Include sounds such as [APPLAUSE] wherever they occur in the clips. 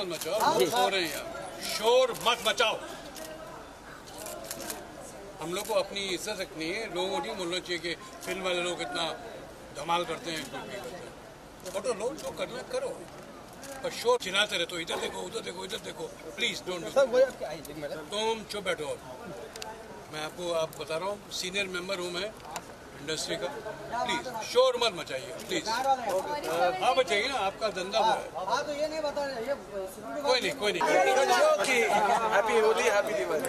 मत मचाओ लोग सो रहे हैं शोर मत मचाओ। हम लोग को अपनी इज़्ज़त रखनी है। लोगों को नहीं बोलना चाहिए कि फ़िल्म वाले लोग इतना धमाल करते हैं, कुछ भी करते हैं। फ़ोटो लो जो करना करो। पर शोर चिल्लाते रहे। तो इधर देखो, उधर देखो, इधर देखो। प्लीज़ डोंट डू तुम चुप बैठो। मैं आपको, आप बता रहा हूँ सीनियर मेंबर हूँ। मैं इंडस्ट्री का। प्लीज़ शोर मत मचाइए प्लीज़। हाँ बचाइए ना आपका धंधा वो है हाँ। तो ये नहीं बता ये कोई नहीं। कोई नहीं हैप्पी होली हैप्पी दिवाली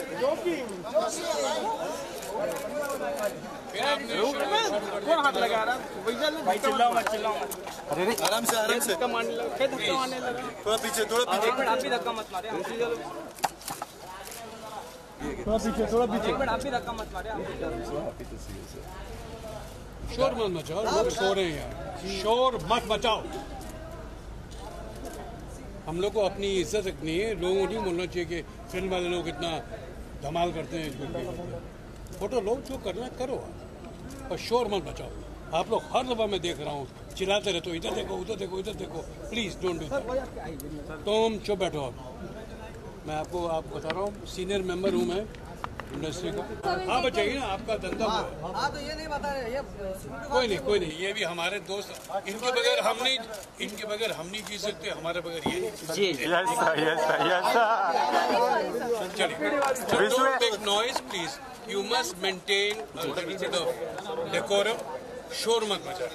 कौन हाथ लगा रहा भाई चिल्लाओ मत चिल्लाओ मत। आराम से आराम से। धक्का मारने लगा। थोड़ा पीछे थोड़ा पीछे। आप भी धक्का मत मारे थोड़ा पीछे थोड़ा पीछे। एक आप भी धक्का मत मारे शोर मत मचाओ लोग सो रहे हैं यार शोर मत मचाओ। हम लोग को अपनी इज़्ज़त रखनी है। लोगों को नहीं बोलना चाहिए कि फ़िल्म वाले लोग इतना धमाल करते हैं फ़ोटो लो जो करना करो। पर शोर मत मचाओ। आप लोग हर दफ़ा मैं देख रहा हूँ चिल्लाते रहते हो इधर देखो उधर देखो इधर देखो। प्लीज़ डोंट डू तुम चुप बैठो। आप मैं आपको आप बता रहा हूँ सीनियर मेंबर हूँ मैं इंडस्ट्री का। हाँ बचाइए ना आपका धंधा हाँ। तो ये नहीं बता रहे ये कोई नहीं कोई नहीं ये भी हमारे दोस्त इनके बगैर हम नहीं इनके बगैर हम नहीं जी सकते हमारे बगैर ये नहीं जी चलिए don't make noise please you must maintain decorum शोर मत मचा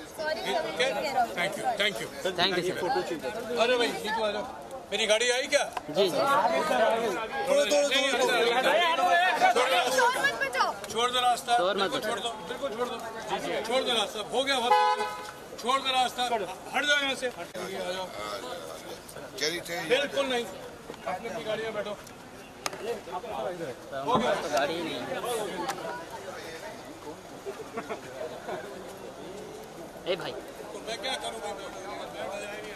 thank you thank you you, sir. अरे भाई आ जाओ मेरी गाड़ी आई क्या? जी जी। थोड़ा छोड़ दो। रास्ता। छोड़ दो। बिल्कुल छोड़ दो। छोड़ दो रास्ता। हो गया छोड़ दो रास्ता। हट जाओ यहाँ से। बिल्कुल नहीं। अपनी अपनी गाड़ी में बैठो। हो गया। गाड़ी नहीं [LAUGHS] ए भाई। तो मैं क्या करूँगा